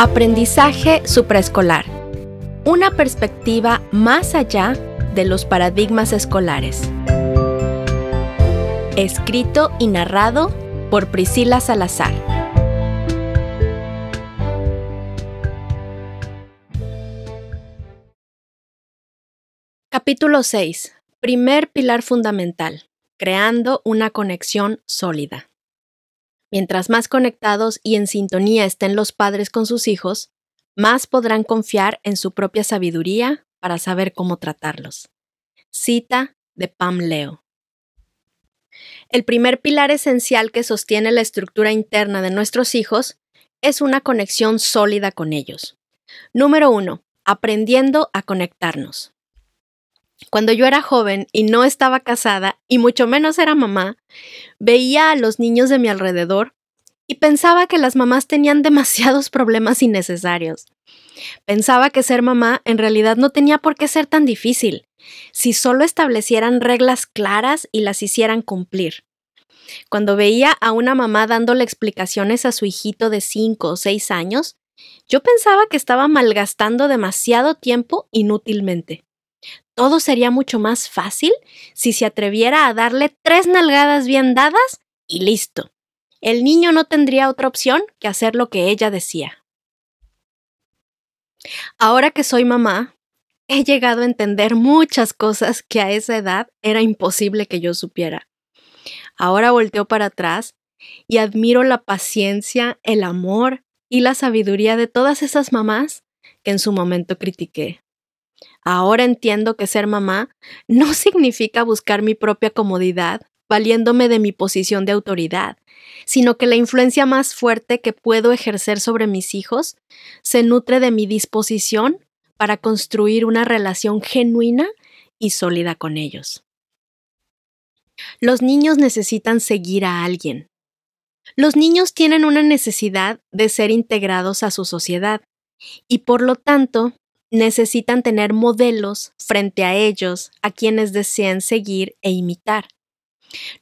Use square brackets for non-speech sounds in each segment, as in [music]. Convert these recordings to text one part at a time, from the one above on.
Aprendizaje supraescolar. Una perspectiva más allá de los paradigmas escolares. Escrito y narrado por Priscila Salazar. Capítulo 6. Primer pilar fundamental. Creando una conexión sólida. Mientras más conectados y en sintonía estén los padres con sus hijos, más podrán confiar en su propia sabiduría para saber cómo tratarlos. Cita de Pam Leo. El primer pilar esencial que sostiene la estructura interna de nuestros hijos es una conexión sólida con ellos. Número 1. Aprendiendo a conectarnos. Cuando yo era joven y no estaba casada, y mucho menos era mamá, veía a los niños de mi alrededor y pensaba que las mamás tenían demasiados [laughs] problemas innecesarios. Pensaba que ser mamá en realidad no tenía por qué ser tan difícil, si solo establecieran reglas claras y las hicieran cumplir. Cuando veía a una mamá dándole explicaciones a su hijito de 5 o 6 años, yo pensaba que estaba malgastando demasiado tiempo inútilmente. Todo sería mucho más fácil si se atreviera a darle tres nalgadas bien dadas y listo. El niño no tendría otra opción que hacer lo que ella decía. Ahora que soy mamá, he llegado a entender muchas cosas que a esa edad era imposible que yo supiera. Ahora volteo para atrás y admiro la paciencia, el amor y la sabiduría de todas esas mamás que en su momento critiqué. Ahora entiendo que ser mamá no [laughs] significa buscar mi propia comodidad, valiéndome de mi posición de autoridad, sino que la influencia más fuerte que puedo ejercer sobre mis hijos se nutre de mi disposición para construir una relación genuina y sólida con ellos. Los niños necesitan seguir a alguien. Los niños tienen una necesidad de ser integrados a su sociedad y por lo tanto necesitan tener modelos frente a ellos a quienes deseen seguir e imitar.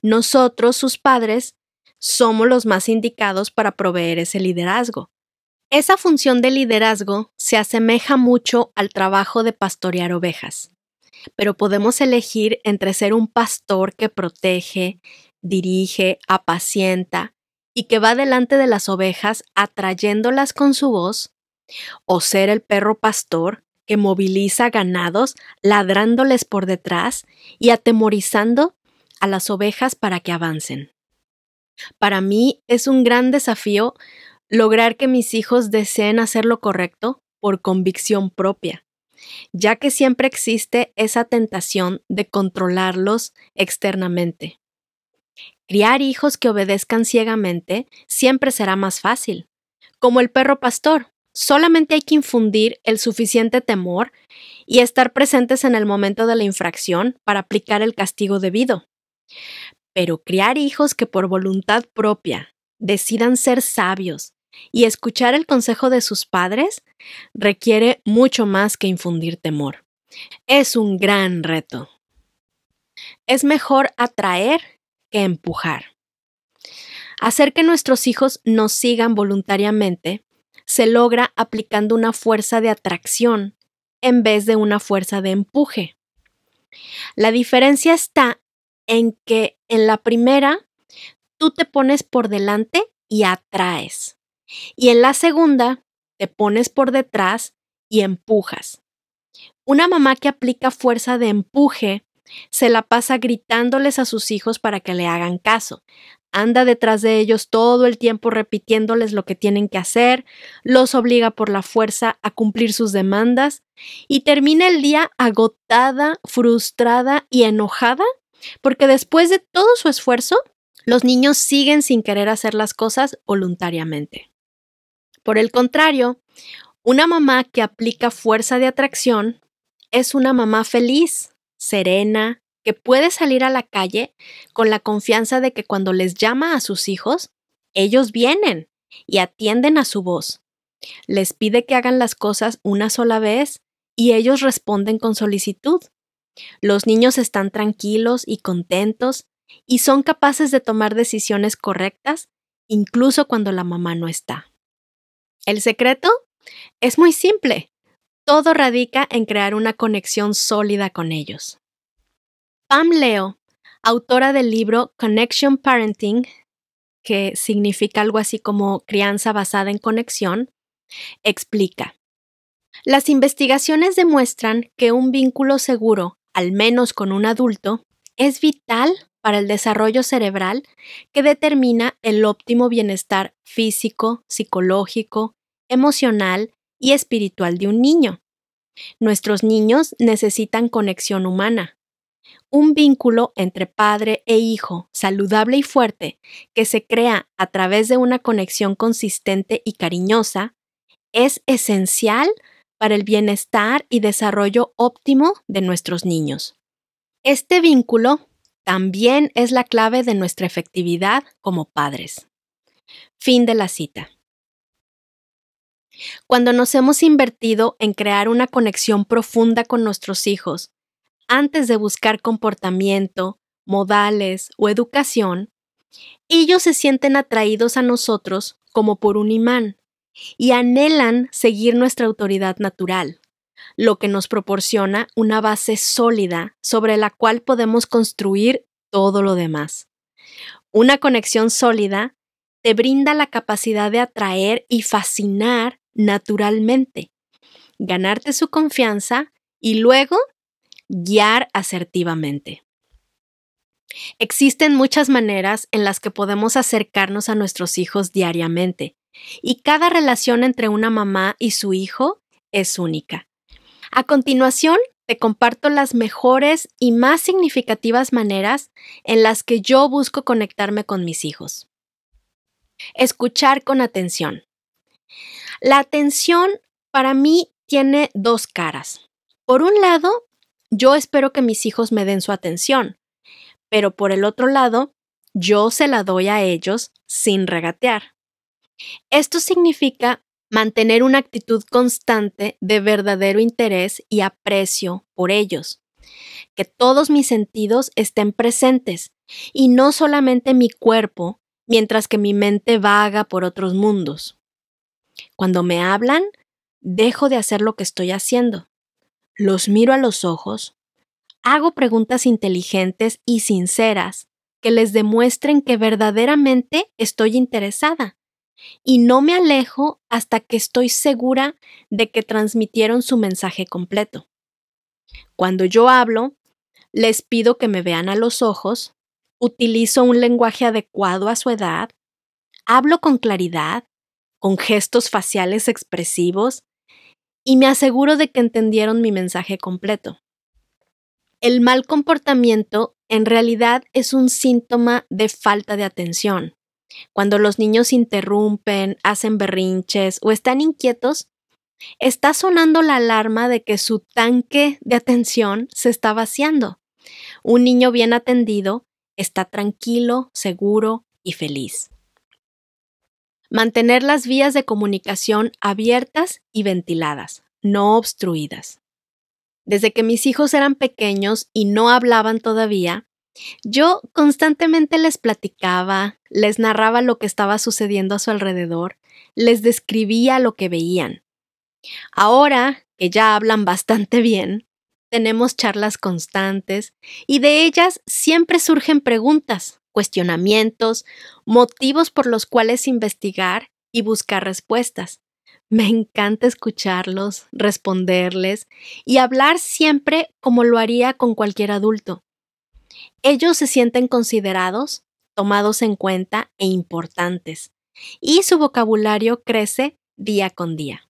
Nosotros, sus padres, somos los más indicados para proveer ese liderazgo. Esa función de liderazgo se asemeja mucho al trabajo de pastorear ovejas, pero podemos elegir entre ser un pastor que protege, dirige, apacienta y que va delante de las ovejas atrayéndolas con su voz, o ser el perro pastor que moviliza ganados ladrándoles por detrás y atemorizando a las ovejas para que avancen. Para mí es un gran desafío lograr que mis hijos deseen hacer lo correcto por convicción propia, ya que siempre existe esa tentación de controlarlos externamente. Criar hijos que obedezcan ciegamente siempre será más fácil, como el perro pastor. Solamente hay que infundir el suficiente temor y estar presentes en el momento de la infracción para aplicar el castigo debido. Pero criar hijos que por voluntad propia decidan ser sabios y escuchar el consejo de sus padres requiere mucho más que infundir temor. Es un gran reto. Es mejor atraer que empujar. Hacer que nuestros hijos nos sigan voluntariamente se logra aplicando una fuerza de atracción en vez de una fuerza de empuje. La diferencia está en que en la primera tú te pones por delante y atraes. Y en la segunda, te pones por detrás y empujas. Una mamá que aplica fuerza de empuje se la pasa gritándoles a sus hijos para que le hagan caso. Anda detrás de ellos todo el tiempo repitiéndoles lo que tienen que hacer, los obliga por la fuerza a cumplir sus demandas y termina el día agotada, frustrada y enojada porque después de todo su esfuerzo, los niños siguen sin querer hacer las cosas voluntariamente. Por el contrario, una mamá que aplica fuerza de atracción es una mamá feliz, serena, que puede salir a la calle con la confianza de que cuando les llama a sus hijos, ellos vienen y atienden a su voz. Les pide que hagan las cosas una sola vez y ellos responden con solicitud. Los niños están tranquilos y contentos y son capaces de tomar decisiones correctas incluso cuando la mamá no está. El secreto es muy simple. Todo radica en crear una conexión sólida con ellos. Pam Leo, autora del libro Connection Parenting, que significa algo así como crianza basada en conexión, explica. Las investigaciones demuestran que un vínculo seguro, al menos con un adulto, es vital para el desarrollo cerebral que determina el óptimo bienestar físico, psicológico, emocional y espiritual de un niño. Nuestros niños necesitan conexión humana, un vínculo entre padre e hijo saludable y fuerte que se crea a través de una conexión consistente y cariñosa es esencial para el bienestar y desarrollo óptimo de nuestros niños. Este vínculo también es la clave de nuestra efectividad como padres. Fin de la cita. Cuando nos hemos invertido en crear una conexión profunda con nuestros hijos, antes de buscar comportamiento, modales o educación, ellos se sienten atraídos a nosotros como por un imán y anhelan seguir nuestra autoridad natural lo que nos proporciona una base sólida sobre la cual podemos construir todo lo demás. Una conexión sólida te brinda la capacidad de atraer y fascinar naturalmente, ganarte su confianza y luego guiar asertivamente. Existen muchas maneras en las que podemos acercarnos a nuestros hijos diariamente, y cada relación entre una mamá y su hijo es única. A continuación, te comparto las mejores y más significativas maneras en las que yo busco conectarme con mis hijos. Escuchar con atención. La atención para mí tiene dos caras. Por un lado, yo espero que mis hijos me den su atención, pero por el otro lado, yo se la doy a ellos sin regatear. Esto significa mantener una actitud constante de verdadero interés y aprecio por ellos, que todos mis sentidos estén presentes y no solamente mi cuerpo, mientras que mi mente vaga por otros mundos. Cuando me hablan, dejo de hacer lo que estoy haciendo. Los miro a los ojos, hago preguntas inteligentes y sinceras que les demuestren que verdaderamente estoy interesada y no me alejo hasta que estoy segura de que transmitieron su mensaje completo. Cuando yo hablo, les pido que me vean a los ojos, utilizo un lenguaje adecuado a su edad, hablo con claridad, con gestos faciales expresivos y me aseguro de que entendieron mi mensaje completo. El mal comportamiento en realidad es un síntoma de falta de atención. Cuando los niños interrumpen, hacen berrinches o están inquietos, está sonando la alarma de que su tanque de atención se está vaciando. Un niño bien atendido está tranquilo, seguro y feliz. Mantener las vías de comunicación abiertas y ventiladas, no obstruidas. Desde que mis hijos eran pequeños y no hablaban todavía, yo constantemente les platicaba, les narraba lo que estaba sucediendo a su alrededor, les describía lo que veían. Ahora que ya hablan bastante bien, tenemos charlas constantes y de ellas siempre surgen preguntas, cuestionamientos, motivos por los cuales investigar y buscar respuestas. Me encanta escucharlos, responderles y hablar siempre como lo haría con cualquier adulto. Ellos se sienten considerados, tomados en cuenta e importantes, y su vocabulario crece día con día.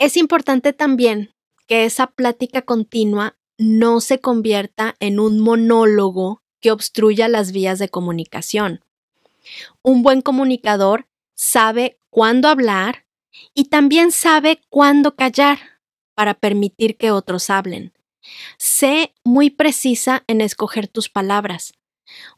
Es importante también que esa plática continua no se convierta en un monólogo que obstruya las vías de comunicación. Un buen comunicador sabe cuándo hablar y también sabe cuándo callar para permitir que otros hablen. Sé muy precisa en escoger tus palabras.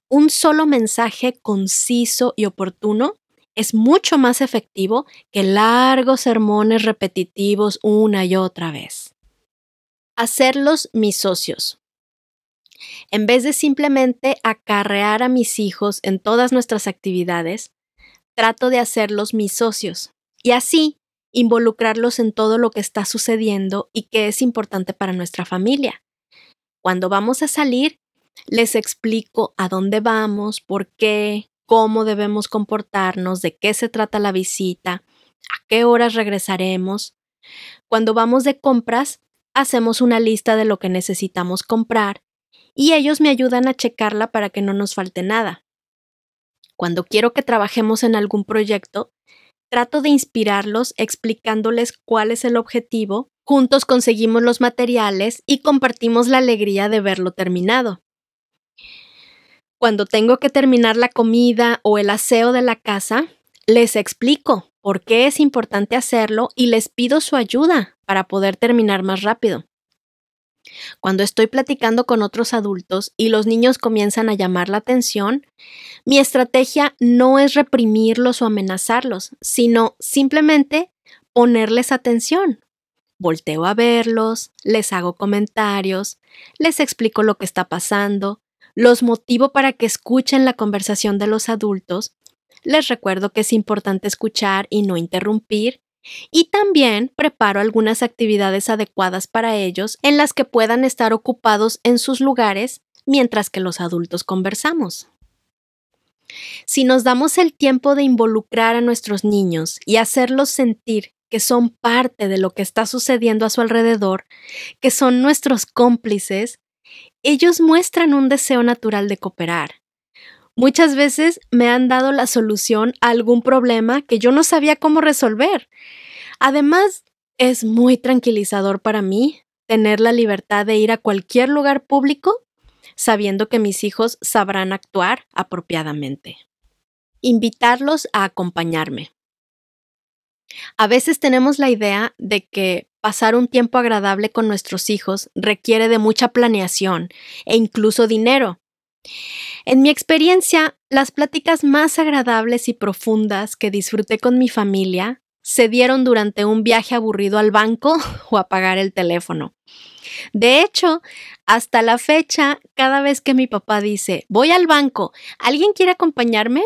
Un solo mensaje conciso y oportuno es mucho más efectivo que largos sermones repetitivos una y otra vez. Hacerlos mis socios. En vez de simplemente acarrear a mis hijos en todas nuestras actividades, trato de hacerlos mis socios. Y así involucrarlos en todo lo que está sucediendo y que es importante para nuestra familia. Cuando vamos a salir, les explico a dónde vamos, por qué, cómo debemos comportarnos, de qué se trata la visita, a qué horas regresaremos. Cuando vamos de compras, hacemos una lista de lo que necesitamos comprar y ellos me ayudan a checarla para que no nos falte nada. Cuando quiero que trabajemos en algún proyecto, trato de inspirarlos explicándoles cuál es el objetivo, juntos conseguimos los materiales y compartimos la alegría de verlo terminado. Cuando tengo que terminar la comida o el aseo de la casa, les explico por qué es importante hacerlo y les pido su ayuda para poder terminar más rápido. Cuando estoy platicando con otros adultos y los niños comienzan a llamar la atención, mi estrategia no es reprimirlos o amenazarlos, sino simplemente ponerles atención. Volteo a verlos, les hago comentarios, les explico lo que está pasando, los motivo para que escuchen la conversación de los adultos, les recuerdo que es importante escuchar y no interrumpir, y también preparo algunas actividades adecuadas para ellos en las que puedan estar ocupados en sus lugares mientras que los adultos conversamos. Si nos damos el tiempo de involucrar a nuestros niños y hacerlos sentir que son parte de lo que está sucediendo a su alrededor, que son nuestros cómplices, ellos muestran un deseo natural de cooperar. Muchas veces me han dado la solución a algún problema que yo no sabía cómo resolver. Además, es muy tranquilizador para mí tener la libertad de ir a cualquier lugar público sabiendo que mis hijos sabrán actuar apropiadamente. Invitarlos a acompañarme. A veces tenemos la idea de que pasar un tiempo agradable con nuestros hijos requiere de mucha planeación e incluso dinero. En mi experiencia, las pláticas más agradables y profundas que disfruté con mi familia se dieron durante un viaje aburrido al banco [laughs] o a pagar el teléfono. De hecho, hasta la fecha, cada vez que mi papá dice, voy al banco, ¿alguien quiere acompañarme?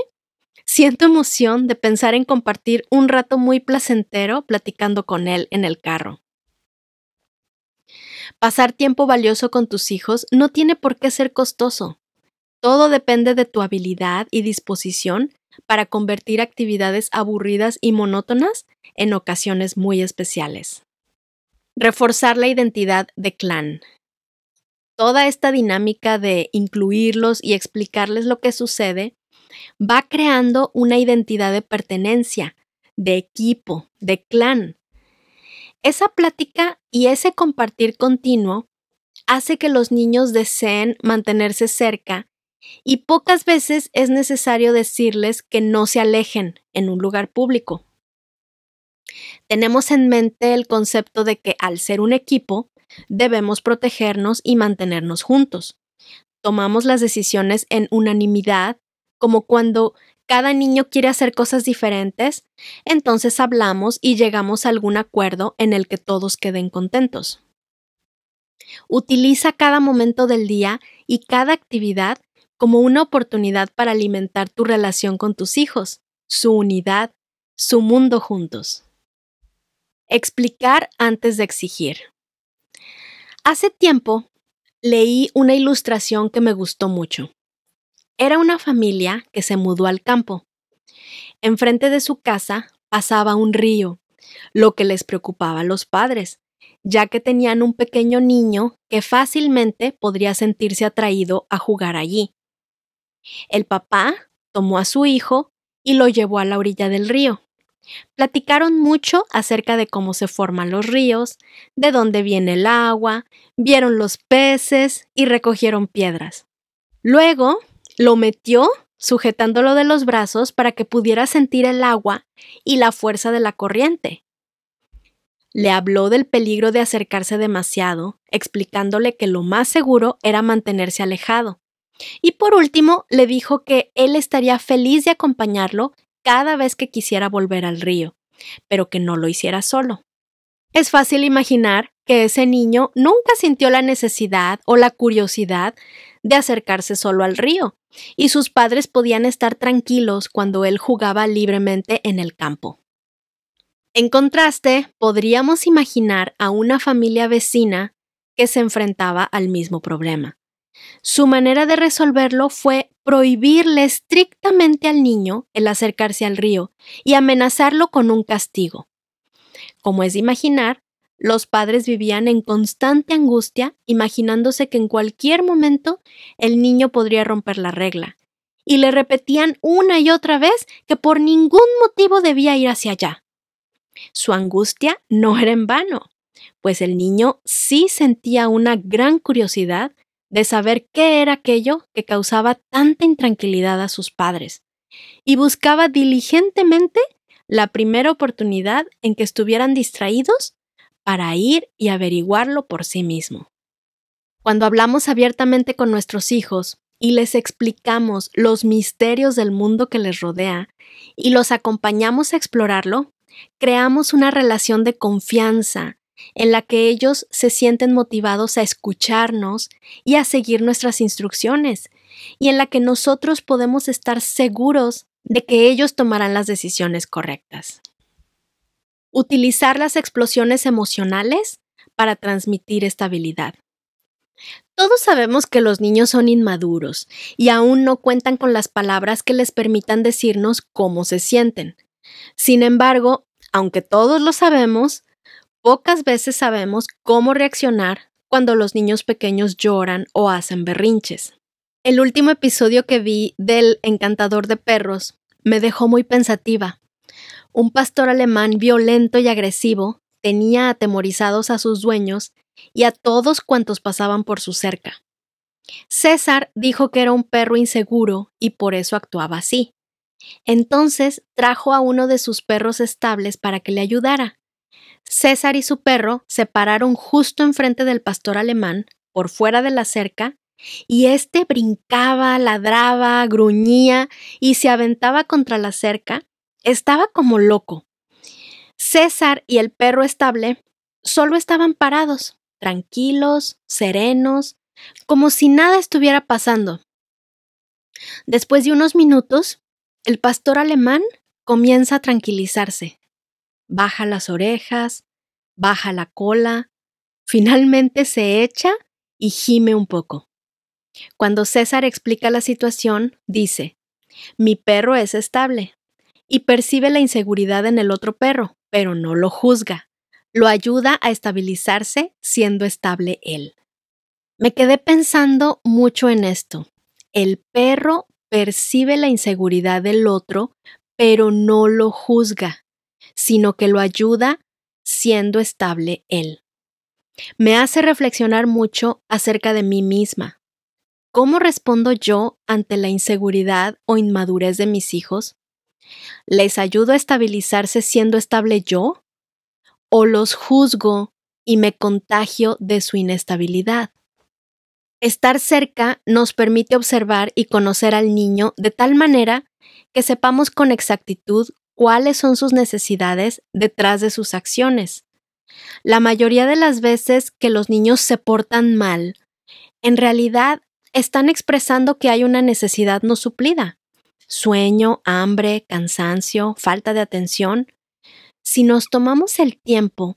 Siento emoción de pensar en compartir un rato muy placentero platicando con él en el carro. Pasar tiempo valioso con tus hijos no tiene por qué ser costoso. Todo depende de tu habilidad y disposición para convertir actividades aburridas y monótonas en ocasiones muy especiales. Reforzar la identidad de clan. Toda esta dinámica de incluirlos y explicarles lo que sucede va creando una identidad de pertenencia, de equipo, de clan. Esa plática y ese compartir continuo hace que los niños deseen mantenerse cerca y pocas veces es necesario decirles que no se alejen en un lugar público. Tenemos en mente el concepto de que al ser un equipo, debemos protegernos y mantenernos juntos. Tomamos las decisiones en unanimidad, como cuando cada niño quiere hacer cosas diferentes, entonces hablamos y llegamos a algún acuerdo en el que todos queden contentos. Utiliza cada momento del día y cada actividad como una oportunidad para alimentar tu relación con tus hijos, su unidad, su mundo juntos. Explicar antes de exigir. Hace tiempo leí una ilustración que me gustó mucho. Era una familia que se mudó al campo. Enfrente de su casa pasaba un río, lo que les preocupaba a los padres, ya que tenían un pequeño niño que fácilmente podría sentirse atraído a jugar allí. El papá tomó a su hijo y lo llevó a la orilla del río. Platicaron mucho acerca de cómo se forman los ríos, de dónde viene el agua, vieron los peces y recogieron piedras. Luego lo metió sujetándolo de los brazos para que pudiera sentir el agua y la fuerza de la corriente. Le habló del peligro de acercarse demasiado, explicándole que lo más seguro era mantenerse alejado, y por último, le dijo que él estaría feliz de acompañarlo cada vez que quisiera volver al río, pero que no lo hiciera solo. Es fácil imaginar que ese niño nunca sintió la necesidad o la curiosidad de acercarse solo al río, y sus padres podían estar tranquilos cuando él jugaba libremente en el campo. En contraste, podríamos imaginar a una familia vecina que se enfrentaba al mismo problema. Su manera de resolverlo fue prohibirle estrictamente al niño el acercarse al río y amenazarlo con un castigo. Como es de imaginar, los padres vivían en constante angustia, imaginándose que en cualquier momento el niño podría romper la regla, y le repetían una y otra vez que por ningún motivo debía ir hacia allá. Su angustia no era en vano, pues el niño sí sentía una gran curiosidad de saber qué era aquello que causaba tanta intranquilidad a sus padres, y buscaba diligentemente la primera oportunidad en que estuvieran distraídos para ir y averiguarlo por sí mismo. Cuando hablamos abiertamente con nuestros hijos y les explicamos los misterios del mundo que les rodea y los acompañamos a explorarlo, creamos una relación de confianza en la que ellos se sienten motivados a escucharnos y a seguir nuestras instrucciones, y en la que nosotros podemos estar seguros de que ellos tomarán las decisiones correctas. Utilizar las explosiones emocionales para transmitir estabilidad. Todos sabemos que los niños son inmaduros y aún no cuentan con las palabras que les permitan decirnos cómo se sienten. Sin embargo, aunque todos lo sabemos, pocas veces sabemos cómo reaccionar cuando los niños pequeños lloran o hacen berrinches. El último episodio que vi del Encantador de Perros me dejó muy pensativa. Un pastor alemán violento y agresivo tenía atemorizados a sus dueños y a todos cuantos pasaban por su cerca. César dijo que era un perro inseguro y por eso actuaba así. Entonces trajo a uno de sus perros estables para que le ayudara. César y su perro se pararon justo enfrente del pastor alemán, por fuera de la cerca, y éste brincaba, ladraba, gruñía y se aventaba contra la cerca. Estaba como loco. César y el perro estable solo estaban parados, tranquilos, serenos, como si nada estuviera pasando. Después de unos minutos, el pastor alemán comienza a tranquilizarse. Baja las orejas, baja la cola, finalmente se echa y gime un poco. Cuando César explica la situación, dice, mi perro es estable y percibe la inseguridad en el otro perro, pero no lo juzga. Lo ayuda a estabilizarse siendo estable él. Me quedé pensando mucho en esto. El perro percibe la inseguridad del otro, pero no lo juzga, sino que lo ayuda siendo estable él. Me hace reflexionar mucho acerca de mí misma. ¿Cómo respondo yo ante la inseguridad o inmadurez de mis hijos? ¿Les ayudo a estabilizarse siendo estable yo? ¿O los juzgo y me contagio de su inestabilidad? Estar cerca nos permite observar y conocer al niño de tal manera que sepamos con exactitud cuáles son sus necesidades detrás de sus acciones. La mayoría de las veces que los niños se portan mal, en realidad están expresando que hay una necesidad no suplida. Sueño, hambre, cansancio, falta de atención. Si nos tomamos el tiempo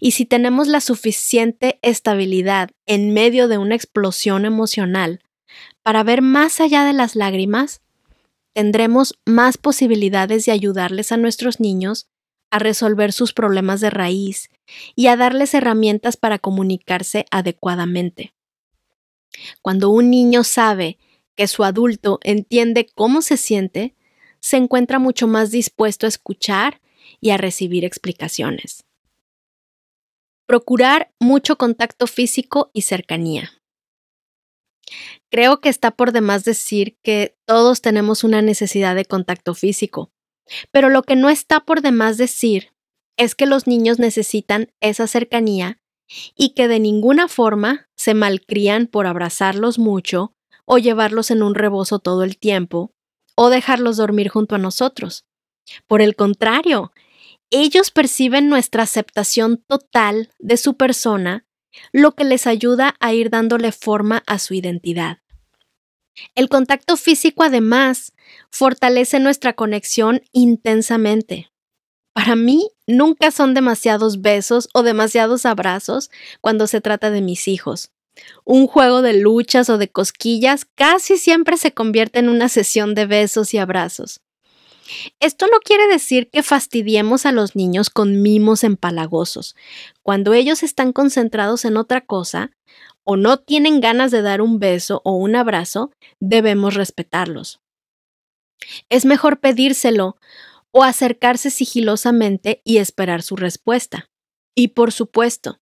y si tenemos la suficiente estabilidad en medio de una explosión emocional para ver más allá de las lágrimas, tendremos más posibilidades de ayudarles a nuestros niños a resolver sus problemas de raíz y a darles herramientas para comunicarse adecuadamente. Cuando un niño sabe que su adulto entiende cómo se siente, se encuentra mucho más dispuesto a escuchar y a recibir explicaciones. Procurar mucho contacto físico y cercanía. Creo que está por demás decir que todos tenemos una necesidad de contacto físico, pero lo que no está por demás decir es que los niños necesitan esa cercanía y que de ninguna forma se malcrían por abrazarlos mucho o llevarlos en un rebozo todo el tiempo o dejarlos dormir junto a nosotros. Por el contrario, ellos perciben nuestra aceptación total de su persona, lo que les ayuda a ir dándole forma a su identidad. El contacto físico además fortalece nuestra conexión intensamente. Para mí, nunca son demasiados besos o demasiados abrazos cuando se trata de mis hijos. Un juego de luchas o de cosquillas casi siempre se convierte en una sesión de besos y abrazos. Esto no quiere decir que fastidiemos a los niños con mimos empalagosos. Cuando ellos están concentrados en otra cosa o no tienen ganas de dar un beso o un abrazo, debemos respetarlos. Es mejor pedírselo o acercarse sigilosamente y esperar su respuesta. Y por supuesto,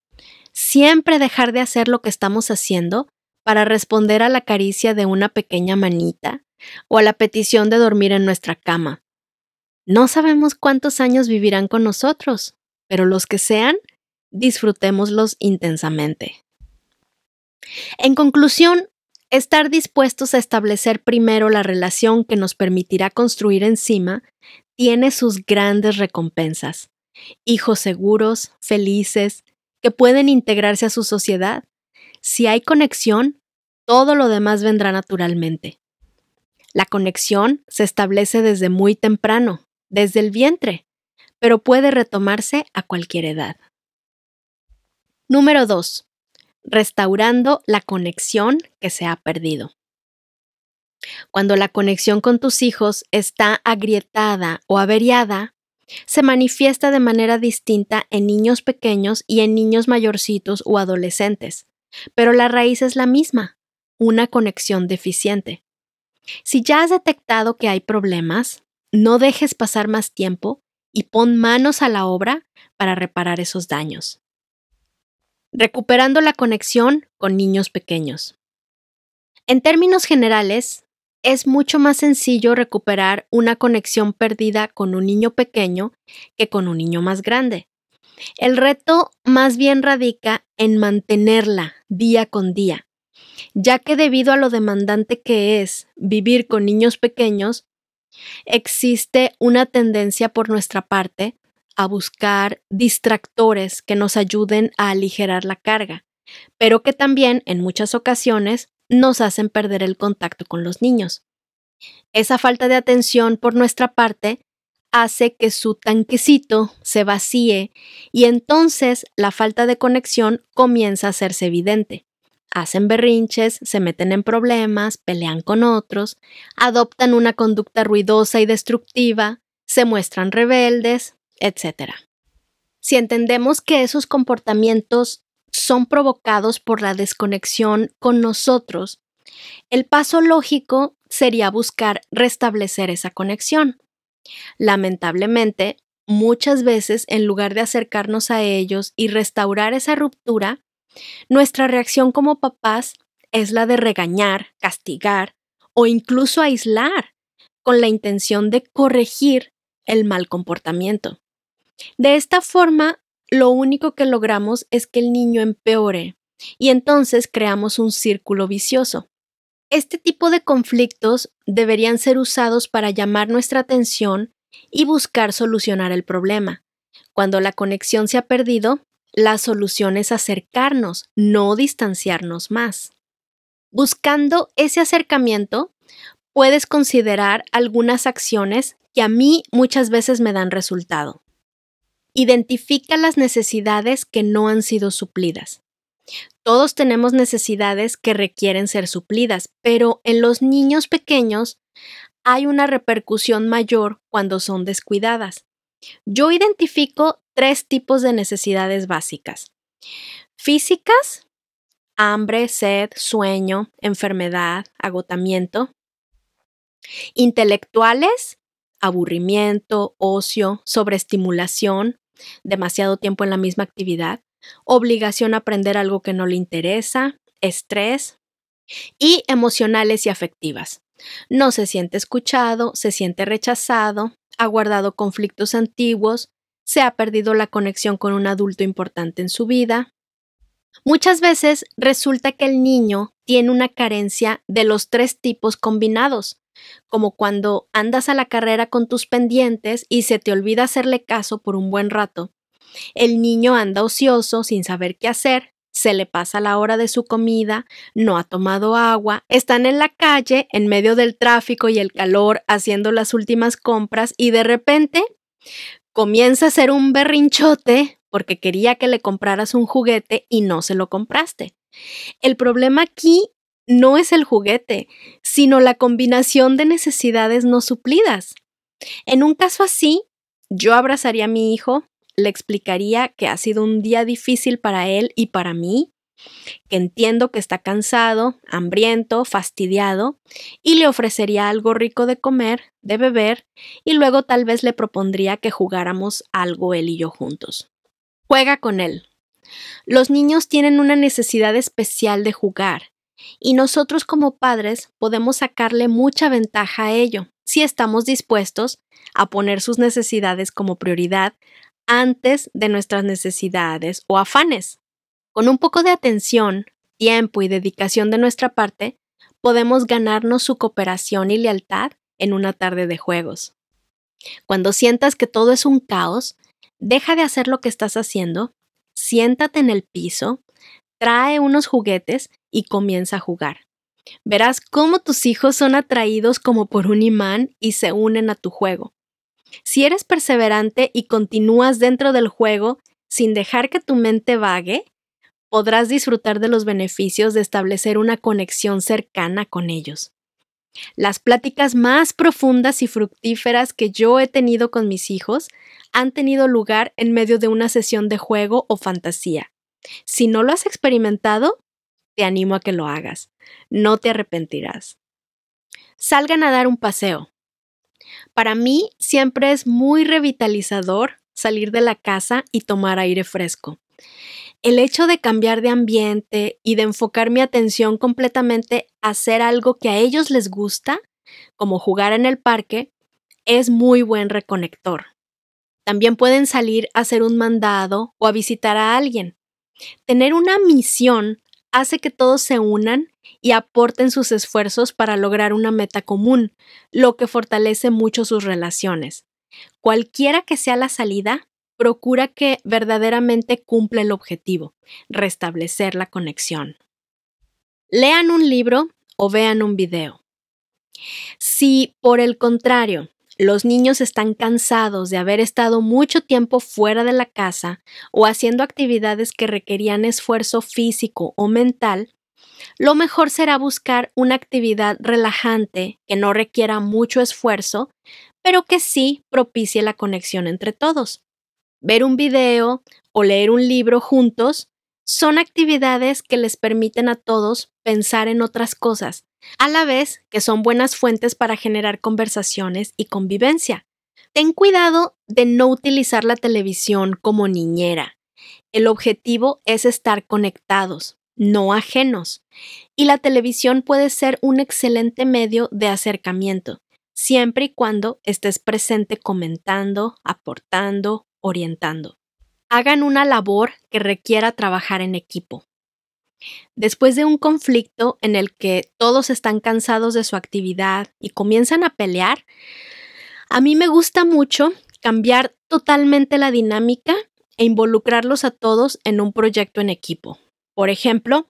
siempre dejar de hacer lo que estamos haciendo para responder a la caricia de una pequeña manita o a la petición de dormir en nuestra cama. No sabemos cuántos años vivirán con nosotros, pero los que sean, disfrutémoslos intensamente. En conclusión, estar dispuestos a establecer primero la relación que nos permitirá construir encima tiene sus grandes recompensas. Hijos seguros, felices, que pueden integrarse a su sociedad. Si hay conexión, todo lo demás vendrá naturalmente. La conexión se establece desde muy temprano, desde el vientre, pero puede retomarse a cualquier edad. Número 2. Restaurando la conexión que se ha perdido. Cuando la conexión con tus hijos está agrietada o averiada, se manifiesta de manera distinta en niños pequeños y en niños mayorcitos o adolescentes, pero la raíz es la misma, una conexión deficiente. Si ya has detectado que hay problemas, no dejes pasar más tiempo y pon manos a la obra para reparar esos daños. Recuperando la conexión con niños pequeños. En términos generales, es mucho más sencillo recuperar una conexión perdida con un niño pequeño que con un niño más grande. El reto más bien radica en mantenerla día con día, ya que debido a lo demandante que es vivir con niños pequeños, existe una tendencia por nuestra parte a buscar distractores que nos ayuden a aligerar la carga, pero que también en muchas ocasiones nos hacen perder el contacto con los niños. Esa falta de atención por nuestra parte hace que su tanquecito se vacíe y entonces la falta de conexión comienza a hacerse evidente hacen berrinches, se meten en problemas, pelean con otros, adoptan una conducta ruidosa y destructiva, se muestran rebeldes, etc. Si entendemos que esos comportamientos son provocados por la desconexión con nosotros, el paso lógico sería buscar restablecer esa conexión. Lamentablemente, muchas veces, en lugar de acercarnos a ellos y restaurar esa ruptura, nuestra reacción como papás es la de regañar, castigar o incluso aislar, con la intención de corregir el mal comportamiento. De esta forma, lo único que logramos es que el niño empeore y entonces creamos un círculo vicioso. Este tipo de conflictos deberían ser usados para llamar nuestra atención y buscar solucionar el problema. Cuando la conexión se ha perdido, la solución es acercarnos, no distanciarnos más. Buscando ese acercamiento, puedes considerar algunas acciones que a mí muchas veces me dan resultado. Identifica las necesidades que no han sido suplidas. Todos tenemos necesidades que requieren ser suplidas, pero en los niños pequeños hay una repercusión mayor cuando son descuidadas. Yo identifico tres tipos de necesidades básicas. Físicas, hambre, sed, sueño, enfermedad, agotamiento. Intelectuales, aburrimiento, ocio, sobreestimulación, demasiado tiempo en la misma actividad, obligación a aprender algo que no le interesa, estrés. Y emocionales y afectivas. No se siente escuchado, se siente rechazado, ha guardado conflictos antiguos, se ha perdido la conexión con un adulto importante en su vida. Muchas veces resulta que el niño tiene una carencia de los tres tipos combinados, como cuando andas a la carrera con tus pendientes y se te olvida hacerle caso por un buen rato. El niño anda ocioso sin saber qué hacer, se le pasa la hora de su comida, no ha tomado agua, están en la calle en medio del tráfico y el calor haciendo las últimas compras y de repente comienza a ser un berrinchote porque quería que le compraras un juguete y no se lo compraste. El problema aquí no es el juguete, sino la combinación de necesidades no suplidas. En un caso así, yo abrazaría a mi hijo, le explicaría que ha sido un día difícil para él y para mí, que entiendo que está cansado, hambriento, fastidiado, y le ofrecería algo rico de comer, de beber, y luego tal vez le propondría que jugáramos algo él y yo juntos. Juega con él. Los niños tienen una necesidad especial de jugar, y nosotros como padres podemos sacarle mucha ventaja a ello si estamos dispuestos a poner sus necesidades como prioridad antes de nuestras necesidades o afanes. Con un poco de atención, tiempo y dedicación de nuestra parte, podemos ganarnos su cooperación y lealtad en una tarde de juegos. Cuando sientas que todo es un caos, deja de hacer lo que estás haciendo, siéntate en el piso, trae unos juguetes y comienza a jugar. Verás cómo tus hijos son atraídos como por un imán y se unen a tu juego. Si eres perseverante y continúas dentro del juego sin dejar que tu mente vague, podrás disfrutar de los beneficios de establecer una conexión cercana con ellos. Las pláticas más profundas y fructíferas que yo he tenido con mis hijos han tenido lugar en medio de una sesión de juego o fantasía. Si no lo has experimentado, te animo a que lo hagas. No te arrepentirás. Salgan a dar un paseo. Para mí siempre es muy revitalizador salir de la casa y tomar aire fresco. El hecho de cambiar de ambiente y de enfocar mi atención completamente a hacer algo que a ellos les gusta, como jugar en el parque, es muy buen reconector. También pueden salir a hacer un mandado o a visitar a alguien. Tener una misión hace que todos se unan y aporten sus esfuerzos para lograr una meta común, lo que fortalece mucho sus relaciones. Cualquiera que sea la salida, procura que verdaderamente cumpla el objetivo, restablecer la conexión. Lean un libro o vean un video. Si, por el contrario, los niños están cansados de haber estado mucho tiempo fuera de la casa o haciendo actividades que requerían esfuerzo físico o mental, lo mejor será buscar una actividad relajante que no requiera mucho esfuerzo, pero que sí propicie la conexión entre todos. Ver un video o leer un libro juntos son actividades que les permiten a todos pensar en otras cosas a la vez que son buenas fuentes para generar conversaciones y convivencia. Ten cuidado de no utilizar la televisión como niñera. El objetivo es estar conectados, no ajenos, y la televisión puede ser un excelente medio de acercamiento, siempre y cuando estés presente comentando, aportando, orientando. Hagan una labor que requiera trabajar en equipo. Después de un conflicto en el que todos están cansados de su actividad y comienzan a pelear, a mí me gusta mucho cambiar totalmente la dinámica e involucrarlos a todos en un proyecto en equipo. Por ejemplo,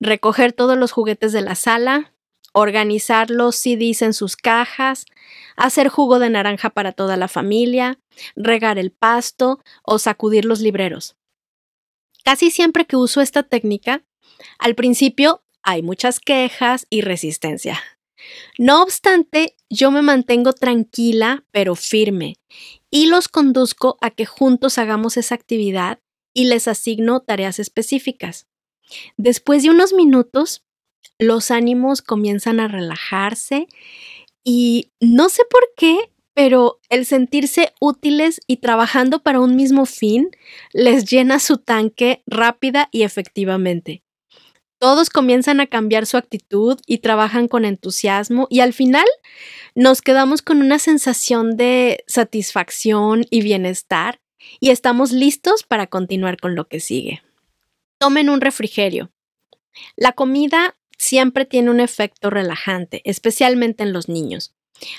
recoger todos los juguetes de la sala, organizar los CDs en sus cajas, hacer jugo de naranja para toda la familia, regar el pasto o sacudir los libreros. Casi siempre que uso esta técnica, al principio hay muchas quejas y resistencia. No obstante, yo me mantengo tranquila pero firme y los conduzco a que juntos hagamos esa actividad y les asigno tareas específicas. Después de unos minutos, los ánimos comienzan a relajarse y no sé por qué, pero el sentirse útiles y trabajando para un mismo fin les llena su tanque rápida y efectivamente. Todos comienzan a cambiar su actitud y trabajan con entusiasmo y al final nos quedamos con una sensación de satisfacción y bienestar y estamos listos para continuar con lo que sigue. Tomen un refrigerio. La comida siempre tiene un efecto relajante, especialmente en los niños.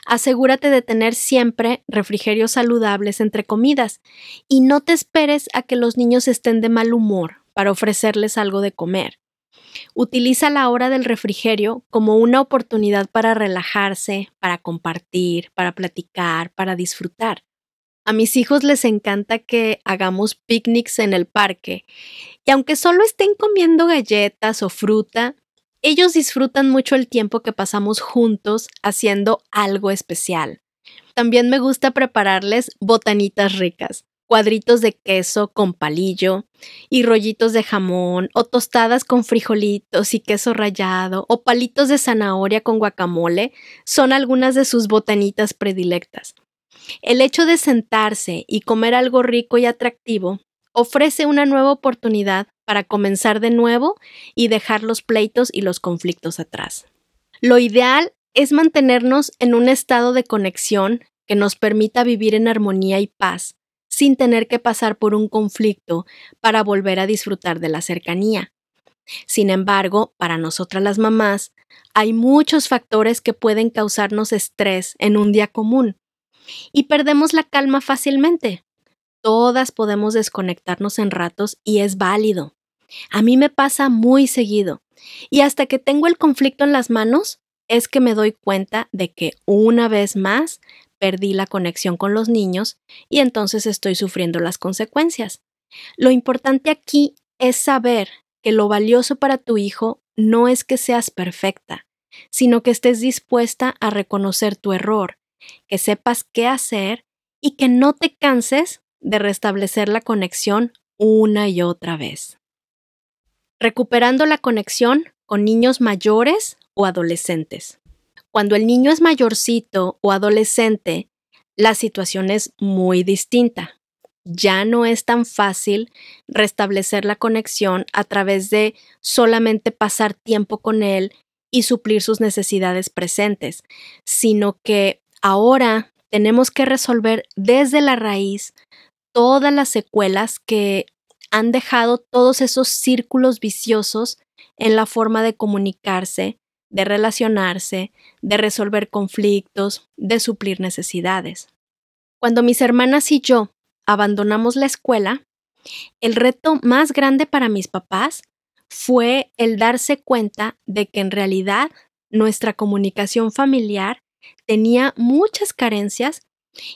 Asegúrate de tener siempre refrigerios saludables entre comidas y no te esperes a que los niños estén de mal humor para ofrecerles algo de comer. Utiliza la hora del refrigerio como una oportunidad para relajarse, para compartir, para platicar, para disfrutar. A mis hijos les encanta que hagamos picnics en el parque y aunque solo estén comiendo galletas o fruta, ellos disfrutan mucho el tiempo que pasamos juntos haciendo algo especial. También me gusta prepararles botanitas ricas, cuadritos de queso con palillo y rollitos de jamón o tostadas con frijolitos y queso rallado o palitos de zanahoria con guacamole son algunas de sus botanitas predilectas. El hecho de sentarse y comer algo rico y atractivo ofrece una nueva oportunidad para comenzar de nuevo y dejar los pleitos y los conflictos atrás. Lo ideal es mantenernos en un estado de conexión que nos permita vivir en armonía y paz, sin tener que pasar por un conflicto para volver a disfrutar de la cercanía. Sin embargo, para nosotras las mamás, hay muchos factores que pueden causarnos estrés en un día común y perdemos la calma fácilmente. Todas podemos desconectarnos en ratos y es válido. A mí me pasa muy seguido. Y hasta que tengo el conflicto en las manos, es que me doy cuenta de que una vez más perdí la conexión con los niños y entonces estoy sufriendo las consecuencias. Lo importante aquí es saber que lo valioso para tu hijo no es que seas perfecta, sino que estés dispuesta a reconocer tu error, que sepas qué hacer y que no te canses de restablecer la conexión una y otra vez. Recuperando la conexión con niños mayores o adolescentes. Cuando el niño es mayorcito o adolescente, la situación es muy distinta. Ya no es tan fácil restablecer la conexión a través de solamente pasar tiempo con él y suplir sus necesidades presentes, sino que ahora tenemos que resolver desde la raíz todas las secuelas que han dejado todos esos círculos viciosos en la forma de comunicarse, de relacionarse, de resolver conflictos, de suplir necesidades. Cuando mis hermanas y yo abandonamos la escuela, el reto más grande para mis papás fue el darse cuenta de que en realidad nuestra comunicación familiar tenía muchas carencias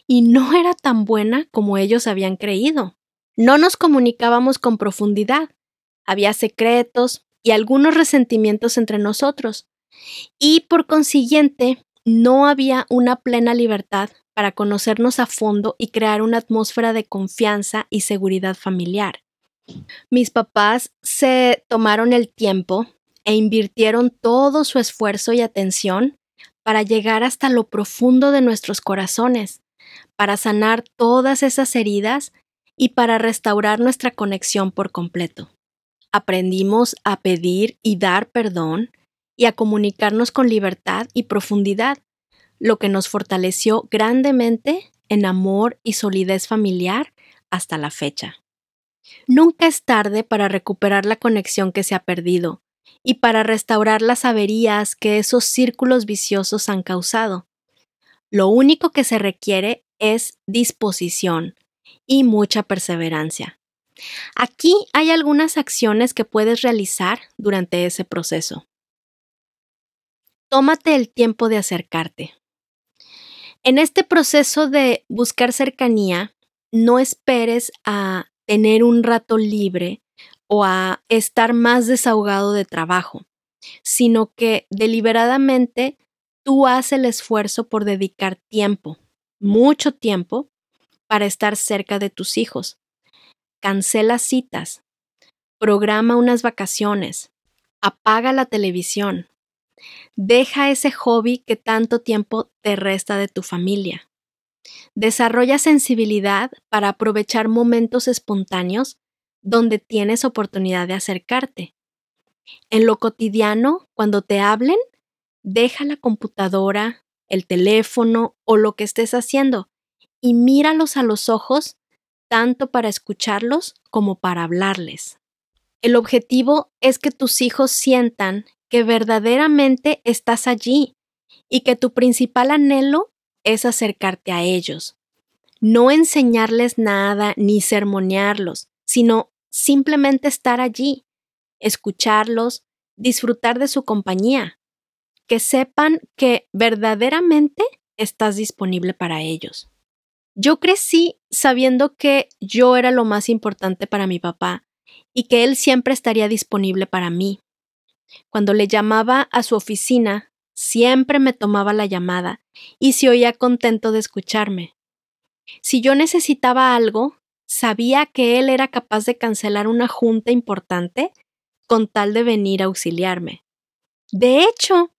y no era tan buena como ellos habían creído. No nos comunicábamos con profundidad, había secretos y algunos resentimientos entre nosotros, y por consiguiente no había una plena libertad para conocernos a fondo y crear una atmósfera de confianza y seguridad familiar. Mis papás se tomaron el tiempo e invirtieron todo su esfuerzo y atención para llegar hasta lo profundo de nuestros corazones, para sanar todas esas heridas y para restaurar nuestra conexión por completo. Aprendimos a pedir y dar perdón y a comunicarnos con libertad y profundidad, lo que nos fortaleció grandemente en amor y solidez familiar hasta la fecha. Nunca es tarde para recuperar la conexión que se ha perdido, y para restaurar las averías que esos círculos viciosos han causado. Lo único que se requiere es disposición y mucha perseverancia. Aquí hay algunas acciones que puedes realizar durante ese proceso. Tómate el tiempo de acercarte. En este proceso de buscar cercanía, no esperes a tener un rato libre o a estar más desahogado de trabajo, sino que deliberadamente tú haces el esfuerzo por dedicar tiempo, mucho tiempo, para estar cerca de tus hijos. Cancela citas, programa unas vacaciones, apaga la televisión, deja ese hobby que tanto tiempo te resta de tu familia. Desarrolla sensibilidad para aprovechar momentos espontáneos donde tienes oportunidad de acercarte. En lo cotidiano, cuando te hablen, deja la computadora, el teléfono o lo que estés haciendo y míralos a los ojos tanto para escucharlos como para hablarles. El objetivo es que tus hijos sientan que verdaderamente estás allí y que tu principal anhelo es acercarte a ellos. No enseñarles nada ni sermonearlos, sino simplemente estar allí, escucharlos, disfrutar de su compañía, que sepan que verdaderamente estás disponible para ellos. Yo crecí sabiendo que yo era lo más importante para mi papá y que él siempre estaría disponible para mí. Cuando le llamaba a su oficina, siempre me tomaba la llamada y se oía contento de escucharme. Si yo necesitaba algo, sabía que él era capaz de cancelar una junta importante con tal de venir a auxiliarme. De hecho,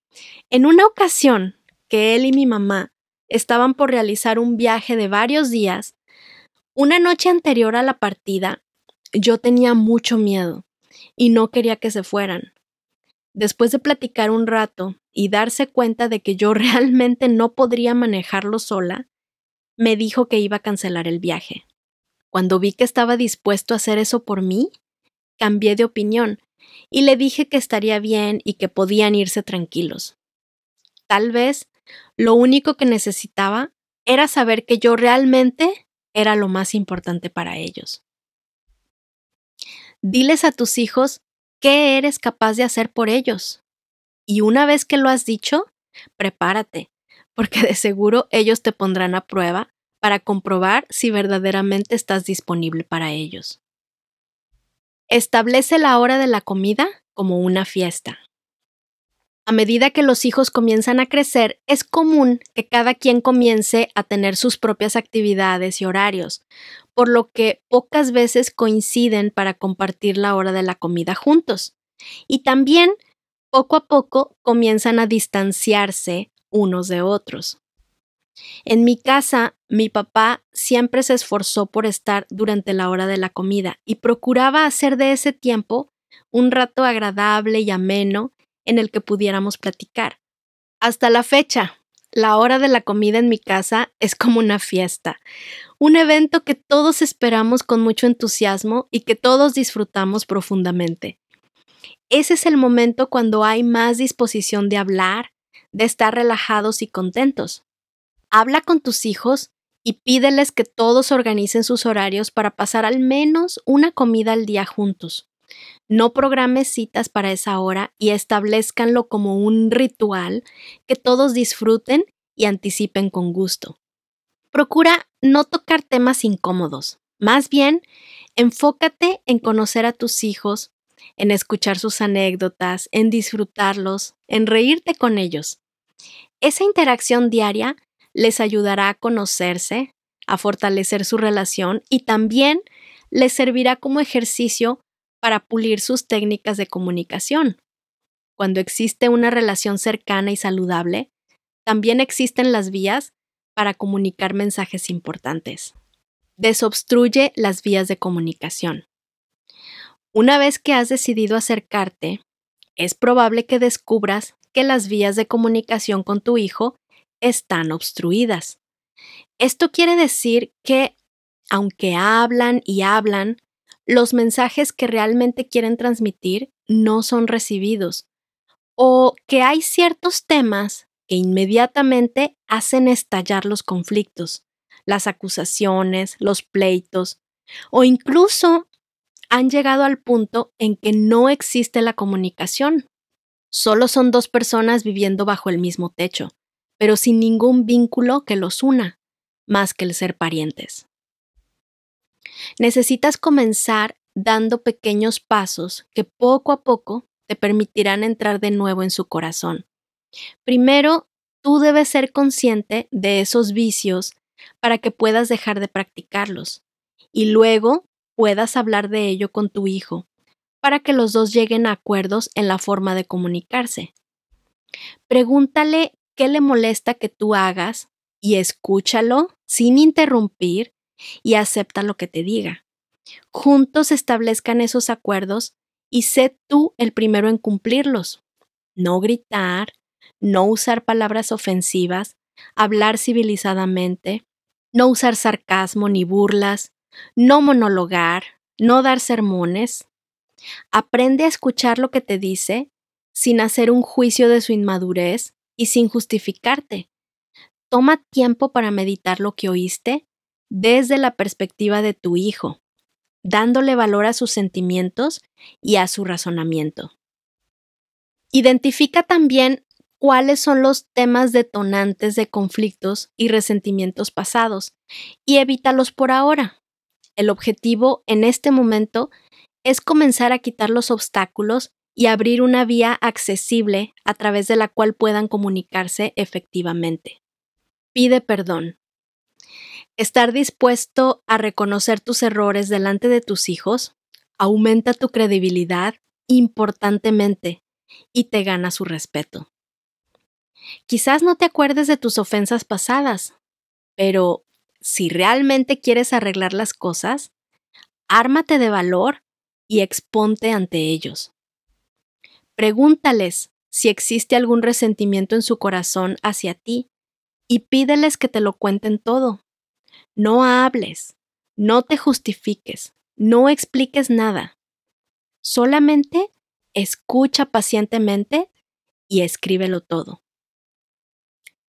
en una ocasión que él y mi mamá estaban por realizar un viaje de varios días, una noche anterior a la partida, yo tenía mucho miedo y no quería que se fueran. Después de platicar un rato y darse cuenta de que yo [laughs] realmente no podría manejarlo sola, me dijo que iba a cancelar el viaje. Cuando vi que estaba dispuesto a hacer eso por mí, cambié de opinión y le dije que estaría bien y que podían irse tranquilos. Tal vez lo único que necesitaba era saber que yo realmente era lo más importante para ellos. Diles a tus hijos qué eres capaz de hacer por ellos. Y una vez que lo has dicho, prepárate, porque de seguro ellos te pondrán a prueba para comprobar si verdaderamente estás disponible para ellos. Establece la hora de la comida como una fiesta. A medida que los hijos comienzan a crecer, es común que cada quien comience a tener sus propias actividades y horarios, por lo que pocas veces coinciden para compartir la hora de la comida juntos. Y también, poco a poco, comienzan a distanciarse unos de otros. En mi casa, mi papá siempre se esforzó por estar durante la hora de la comida y procuraba hacer de ese tiempo un rato agradable y ameno en el que pudiéramos platicar. Hasta la fecha, la hora de la comida en mi casa es como una fiesta, un evento que todos esperamos con mucho entusiasmo y que todos disfrutamos profundamente. Ese es el momento cuando hay más disposición de hablar, de estar relajados y contentos. Habla con tus hijos y pídeles que todos organicen sus horarios para pasar al menos una comida al día juntos. No programes citas para esa hora y establezcanlo como un ritual que todos disfruten y anticipen con gusto. Procura no tocar temas incómodos. Más bien, enfócate en conocer a tus hijos, en escuchar sus anécdotas, en disfrutarlos, en reírte con ellos. Esa interacción diaria les ayudará a conocerse, a fortalecer su relación y también les servirá como ejercicio para pulir sus técnicas de comunicación. Cuando existe una relación cercana y saludable, también existen las vías para comunicar mensajes importantes. Desobstruye las vías de comunicación. Una vez que has decidido acercarte, es probable que descubras que las vías de comunicación con tu hijo están obstruidas. Esto quiere decir que, aunque hablan y hablan, los mensajes que realmente quieren transmitir no son recibidos o que hay ciertos temas que inmediatamente hacen estallar los conflictos, las acusaciones, los pleitos o incluso han llegado al punto en que no existe la comunicación. Solo son dos personas viviendo bajo el mismo techo, pero sin ningún vínculo que los una, más que el ser parientes. Necesitas comenzar dando pequeños pasos que poco a poco te permitirán entrar de nuevo en su corazón. Primero, tú debes ser consciente de esos vicios para que puedas dejar de practicarlos y luego puedas hablar de ello con tu hijo para que los dos lleguen a acuerdos en la forma de comunicarse. Pregúntale qué le molesta que tú hagas y escúchalo sin interrumpir y acepta lo que te diga. Juntos establezcan esos acuerdos y sé tú el primero en cumplirlos. No gritar, no usar palabras ofensivas, hablar civilizadamente, no usar sarcasmo ni burlas, no monologar, no dar sermones. Aprende a escuchar lo que te dice sin hacer un juicio de su inmadurez y sin justificarte. Toma tiempo para meditar lo que oíste desde la perspectiva de tu hijo, dándole valor a sus sentimientos y a su razonamiento. Identifica también cuáles son los temas detonantes de conflictos y resentimientos pasados y evítalos por ahora. El objetivo en este momento es comenzar a quitar los obstáculos y abrir una vía accesible a través de la cual puedan comunicarse efectivamente. Pide perdón. Estar dispuesto a reconocer tus errores delante de tus hijos aumenta tu credibilidad importantemente y te gana su respeto. Quizás no te acuerdes de tus ofensas pasadas, pero si realmente quieres arreglar las cosas, ármate de valor y exponte ante ellos. Pregúntales si existe algún resentimiento en su corazón hacia ti y pídeles que te lo cuenten todo. No hables, no te justifiques, no expliques nada. Solamente escucha pacientemente y escríbelo todo.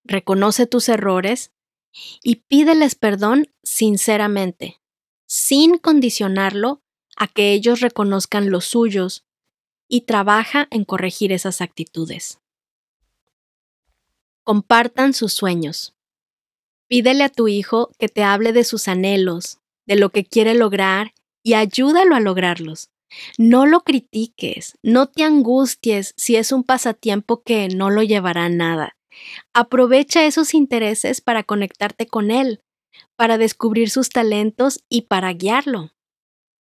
Reconoce tus errores y pídeles perdón sinceramente, sin condicionarlo a que ellos reconozcan los suyos y trabaja en corregir esas actitudes. Compartan sus sueños. Pídele a tu hijo que te hable de sus anhelos, de lo que quiere lograr y ayúdalo a lograrlos. No lo critiques, no te angusties si es un pasatiempo que no lo llevará a nada. Aprovecha esos intereses para conectarte con él, para descubrir sus talentos y para guiarlo.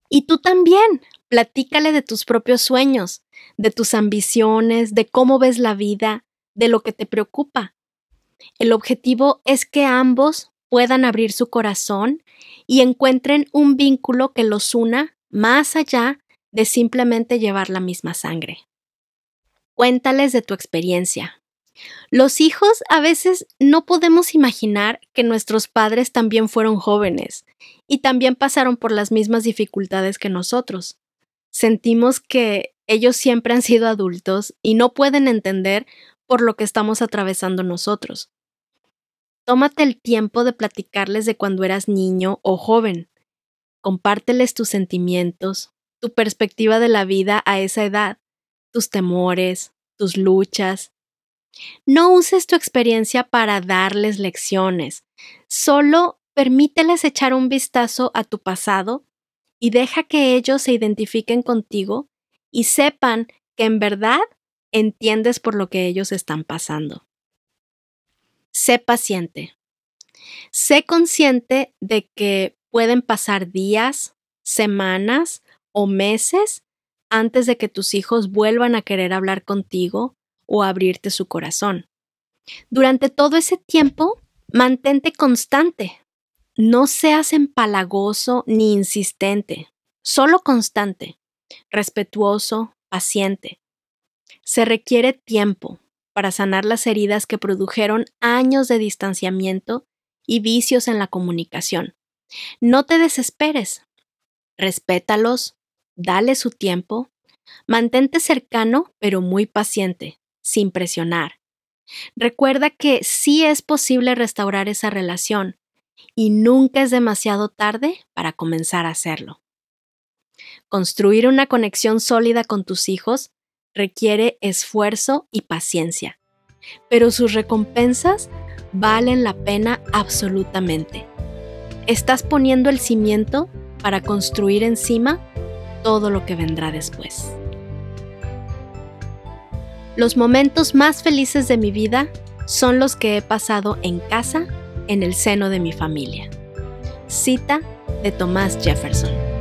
Y tú también, platícale de tus propios sueños, de tus ambiciones, de cómo ves la vida, de lo que te preocupa. El objetivo es que ambos puedan abrir su corazón y encuentren un vínculo que los una más allá de simplemente llevar la misma sangre. Cuéntales de tu experiencia. Los hijos a veces no podemos imaginar que nuestros padres también fueron jóvenes y también pasaron por las mismas dificultades que nosotros. Sentimos que ellos siempre han sido adultos y no pueden entender por lo que estamos atravesando nosotros. Tómate el tiempo de platicarles de cuando eras niño o joven. Compárteles tus sentimientos, tu perspectiva de la vida a esa edad, tus temores, tus luchas. No uses tu experiencia para darles lecciones, solo permíteles echar un vistazo a tu pasado y deja que ellos se identifiquen contigo y sepan que en verdad entiendes por lo que ellos están pasando. Sé paciente. Sé consciente de que pueden pasar días, semanas o meses antes de que tus hijos vuelvan a querer hablar contigo o abrirte su corazón. Durante todo ese tiempo, mantente constante, no seas empalagoso ni insistente, solo constante, respetuoso, paciente. Se requiere tiempo para sanar las heridas que produjeron años de distanciamiento y vicios en la comunicación. No te desesperes. Respétalos, dale su tiempo, mantente cercano pero muy paciente, sin presionar. Recuerda que sí es posible restaurar esa relación, y nunca es demasiado tarde para comenzar a hacerlo. Construir una conexión sólida con tus hijos requiere esfuerzo y paciencia, pero sus recompensas valen la pena absolutamente. Estás poniendo el cimiento para construir encima todo lo que vendrá después. Los momentos más felices de mi vida son los que he pasado en casa en el seno de mi familia. Cita de Thomas Jefferson.